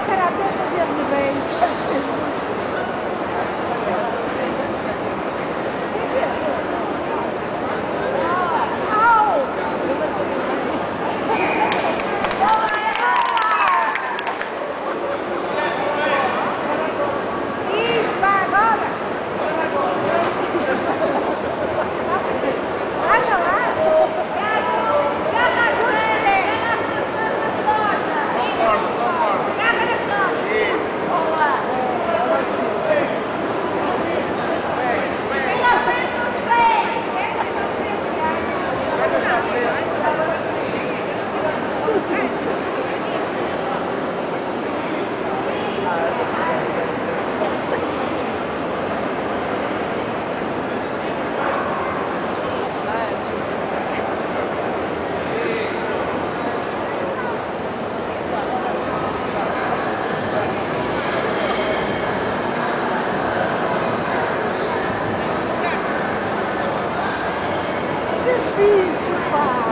será até fazer de vez. 와.